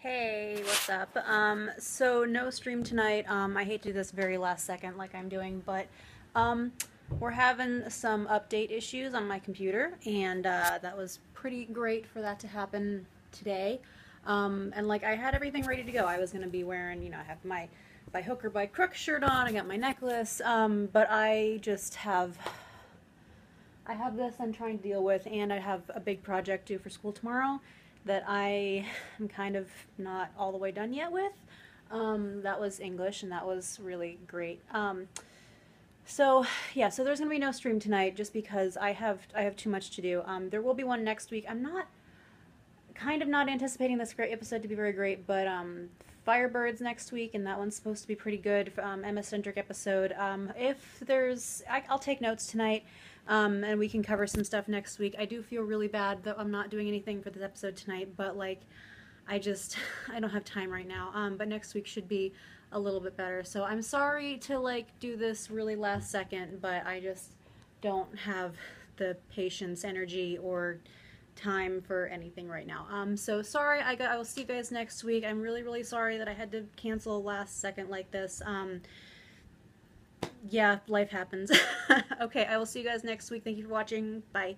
Hey, what's up? Um, so no stream tonight. Um, I hate to do this very last second like I'm doing, but um, we're having some update issues on my computer, and uh, that was pretty great for that to happen today. Um, and like I had everything ready to go. I was gonna be wearing, you know, I have my by hook or by crook shirt on. I got my necklace, um, but I just have. I have this I'm trying to deal with, and I have a big project due for school tomorrow that I am kind of not all the way done yet with. Um, that was English, and that was really great. Um, so yeah, so there's gonna be no stream tonight just because I have I have too much to do. Um, there will be one next week. I'm not kind of not anticipating this great episode to be very great, but um, Firebird's next week, and that one's supposed to be pretty good. Um, Emma centric episode. Um, if there's, I, will take notes tonight, um, and we can cover some stuff next week. I do feel really bad that I'm not doing anything for this episode tonight, but like, I just I don't have time right now. Um, but next week should be a little bit better. So I'm sorry to like do this really last second, but I just don't have the patience, energy, or time for anything right now. Um, so sorry, I, got, I will see you guys next week. I'm really, really sorry that I had to cancel last second like this. Um, yeah, life happens. okay, I will see you guys next week. Thank you for watching. Bye.